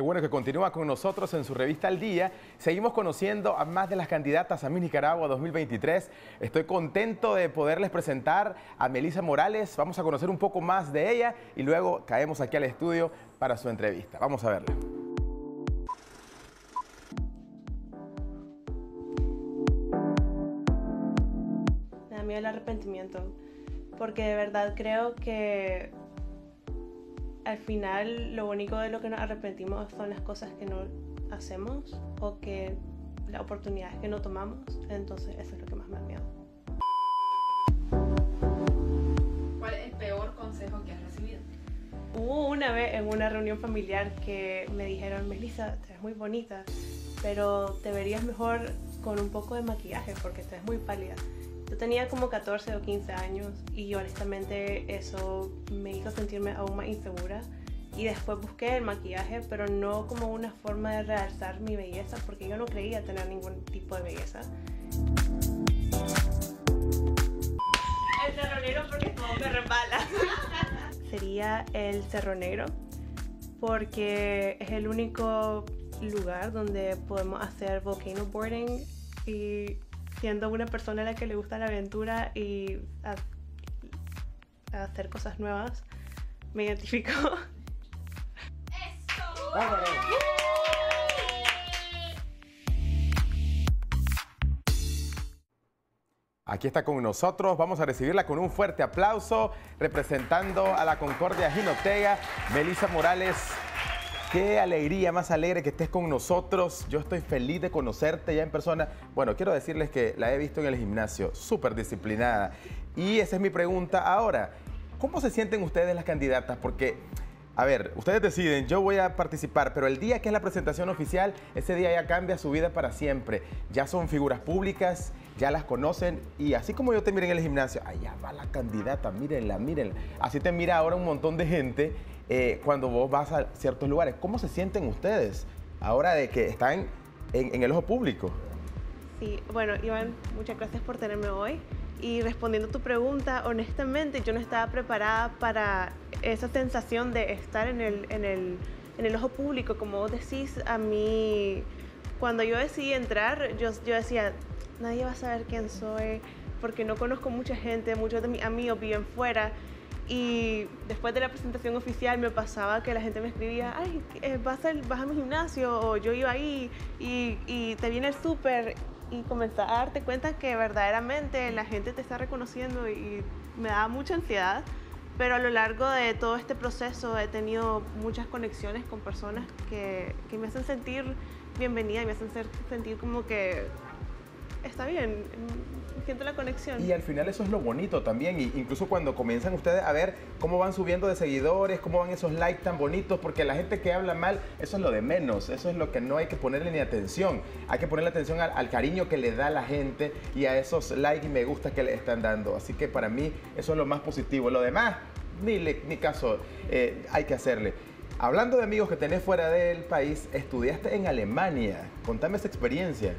Qué bueno que continúa con nosotros en su revista Al Día. Seguimos conociendo a más de las candidatas a Miss Nicaragua 2023. Estoy contento de poderles presentar a Melisa Morales. Vamos a conocer un poco más de ella y luego caemos aquí al estudio para su entrevista. Vamos a verla. Me da miedo el arrepentimiento, porque de verdad creo que al final lo único de lo que nos arrepentimos son las cosas que no hacemos o que las oportunidades que no tomamos. Entonces eso es lo que más me da miedo. ¿Cuál es el peor consejo que has recibido? Hubo una vez en una reunión familiar que me dijeron, Melissa, te ves muy bonita, pero te verías mejor con un poco de maquillaje porque te ves muy pálida. Yo tenía como 14 o 15 años y honestamente eso me hizo sentirme aún más insegura. Y después busqué el maquillaje, pero no como una forma de realzar mi belleza, porque yo no creía tener ningún tipo de belleza. El cerro negro porque todo me resbala. Sería el cerro negro, porque es el único lugar donde podemos hacer volcano boarding y siendo una persona a la que le gusta la aventura y a, a hacer cosas nuevas, me identifico. Aquí está con nosotros, vamos a recibirla con un fuerte aplauso, representando a la Concordia Ginotega, Melissa Morales. Qué alegría, más alegre que estés con nosotros. Yo estoy feliz de conocerte ya en persona. Bueno, quiero decirles que la he visto en el gimnasio, súper disciplinada. Y esa es mi pregunta ahora. ¿Cómo se sienten ustedes las candidatas? Porque a ver, ustedes deciden, yo voy a participar, pero el día que es la presentación oficial, ese día ya cambia su vida para siempre. Ya son figuras públicas, ya las conocen y así como yo te miré en el gimnasio, allá va la candidata, mírenla, mírenla. Así te mira ahora un montón de gente eh, cuando vos vas a ciertos lugares. ¿Cómo se sienten ustedes ahora de que están en, en el ojo público? Sí, bueno, Iván, muchas gracias por tenerme hoy. Y respondiendo a tu pregunta, honestamente yo no estaba preparada para esa sensación de estar en el, en el, en el ojo público. Como vos decís, a mí, cuando yo decidí entrar, yo, yo decía, nadie va a saber quién soy, porque no conozco mucha gente, muchos de mis amigos viven fuera. Y después de la presentación oficial me pasaba que la gente me escribía, ay, eh, vas, al, vas a mi gimnasio, o yo iba ahí, y, te viene el súper, y comenzar a darte cuenta que verdaderamente la gente te está reconociendo y me da mucha ansiedad. Pero a lo largo de todo este proceso he tenido muchas conexiones con personas que, que me hacen sentir bienvenida y me hacen sentir como que está bien, siento la conexión. Y al final eso es lo bonito también, y incluso cuando comienzan ustedes a ver cómo van subiendo de seguidores, cómo van esos likes tan bonitos, porque la gente que habla mal, eso es lo de menos, eso es lo que no hay que ponerle ni atención, hay que ponerle atención al, cariño que le da la gente y a esos likes y me gusta que le están dando. Así que para mí eso es lo más positivo. Lo demás, ni, ni caso eh, hay que hacerle. Hablando de amigos que tenés fuera del país, estudiaste en Alemania. Contame esa experiencia.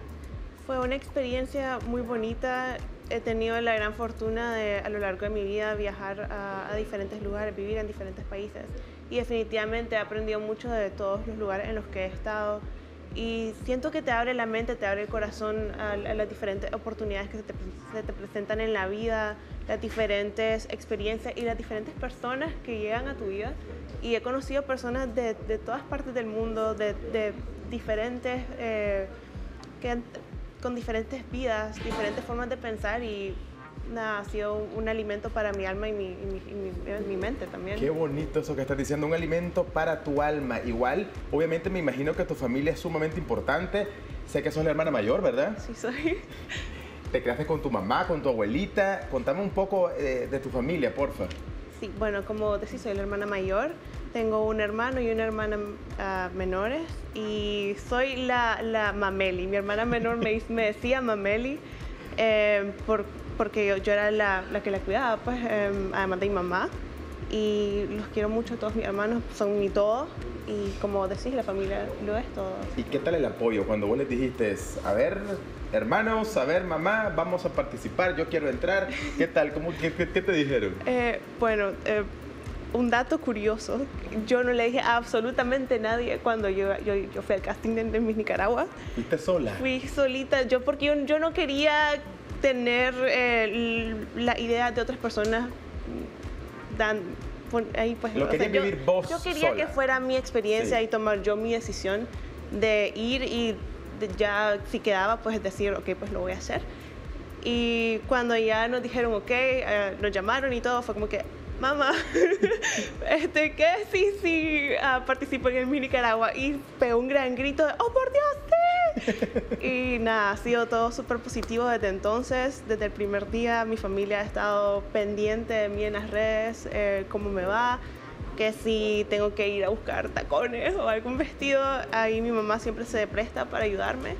Fue una experiencia muy bonita. He tenido la gran fortuna de a lo largo de mi vida viajar a, a, diferentes lugares, vivir en diferentes países. Y definitivamente he aprendido mucho de todos los lugares en los que he estado. Y siento que te abre la mente, te abre el corazón a, a las diferentes oportunidades que se te, se te, presentan en la vida, las diferentes experiencias y las diferentes personas que llegan a tu vida. Y he conocido personas de, de todas partes del mundo, de, de diferentes... Eh, que con diferentes vidas, diferentes formas de pensar y nada, ha sido un, alimento para mi alma y mi, y, mi, y mi, mente también. Qué bonito eso que estás diciendo, un alimento para tu alma. Igual, obviamente me imagino que tu familia es sumamente importante. Sé que sos la hermana mayor, ¿verdad? Sí, soy. Te creaste con tu mamá, con tu abuelita. Contame un poco de, de tu familia, porfa. Sí, bueno, como decís, soy la hermana mayor. Tengo un hermano y una hermana uh, menores y soy la, la, Mameli. Mi hermana menor me, me decía Mameli eh, por, porque yo, yo era la, la, que la cuidaba, pues, eh, además de mi mamá. Y los quiero mucho, todos mis hermanos son mi todo. Y como decís, la familia lo es todo. ¿Y qué tal el apoyo cuando vos les dijiste, a ver, hermanos, a ver, mamá, vamos a participar, yo quiero entrar? ¿Qué tal? ¿Cómo, qué, qué, te dijeron? Eh, bueno, un dato curioso, yo no le dije a absolutamente nadie cuando yo, yo, yo fui al casting de, de Miss Nicaragua. ¿Fuiste sola? Fui solita, yo porque yo, yo no quería tener eh, la idea de otras personas dan, pon- ahí pues, Lo o sea, quería yo, vivir vos yo quería sola. que fuera mi experiencia Sí. y tomar yo mi decisión de ir y de- ya si quedaba pues decir, ok, pues lo voy a hacer. Y cuando ya nos dijeron, ok, eh, nos llamaron y todo, fue como que, mamá, este, ¿qué? Sí, sí, ah, participo en el Mini Nicaragua. Y pegó un gran grito de, oh, por Dios, sí. y nada, ha sido todo súper positivo desde entonces. Desde el primer día, mi familia ha estado pendiente de mí en las redes, eh, cómo me va, que si tengo que ir a buscar tacones o algún vestido, ahí mi mamá siempre se presta para ayudarme.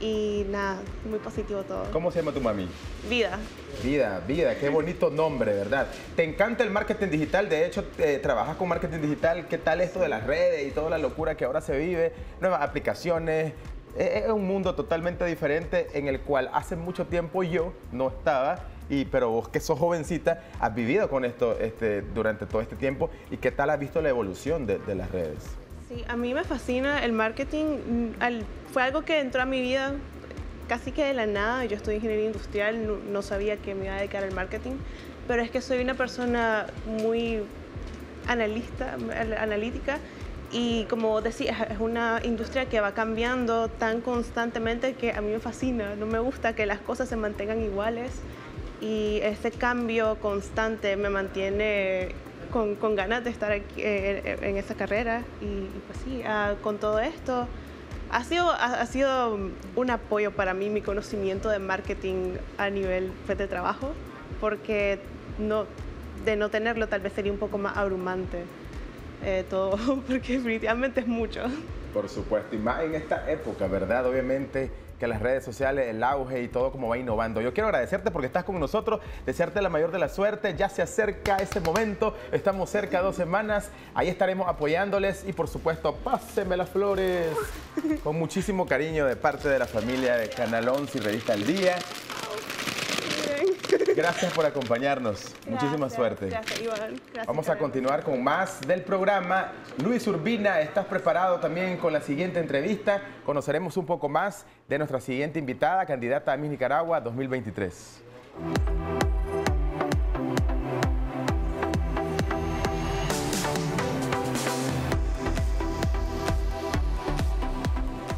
Y nada, muy positivo todo. ¿Cómo se llama tu mami? Vida. Vida, vida, qué bonito nombre, ¿verdad? ¿Te encanta el marketing digital? De hecho, eh, trabajas con marketing digital. ¿Qué tal esto de las redes y toda la locura que ahora se vive? Nuevas aplicaciones. Eh, Es un mundo totalmente diferente en el cual hace mucho tiempo yo no estaba. Y, pero vos que sos jovencita, has vivido con esto este, durante todo este tiempo. ¿Y qué tal has visto la evolución de, de las redes? Sí, a mí me fascina el marketing. mm, fue algo que entró a mi vida casi que de la nada. Yo estudié ingeniería industrial, no, sabía que me iba a dedicar al marketing, pero es que soy una persona muy analista, al- analítica y como vos es una industria que va cambiando tan constantemente que a mí me fascina. No me gusta que las cosas se mantengan iguales y ese cambio constante me mantiene con, con ganas de estar aquí, eh, en, esa carrera y, pues sí, ah, con todo esto ha sido, ha sido un apoyo para mí mi conocimiento de marketing a nivel pues, de trabajo porque no, de no tenerlo tal vez sería un poco más abrumante eh, todo porque definitivamente es mucho. Por supuesto, y más en esta época, ¿verdad? Obviamente que las redes sociales, el auge y todo como va innovando. Yo quiero agradecerte porque estás con nosotros, desearte la mayor de la suerte. Ya se acerca ese momento, estamos cerca de dos semanas, ahí estaremos apoyándoles y por supuesto, pásenme las flores con muchísimo cariño de parte de la familia de Canal 11 y Revista El Día. Gracias por acompañarnos, muchísima suerte. Gracias, Iván. Gracias, Vamos a continuar con más del programa. Luis Urbina, ¿estás preparado también con la siguiente entrevista? Conoceremos un poco más de nuestra siguiente invitada, candidata a Miss Nicaragua 2023.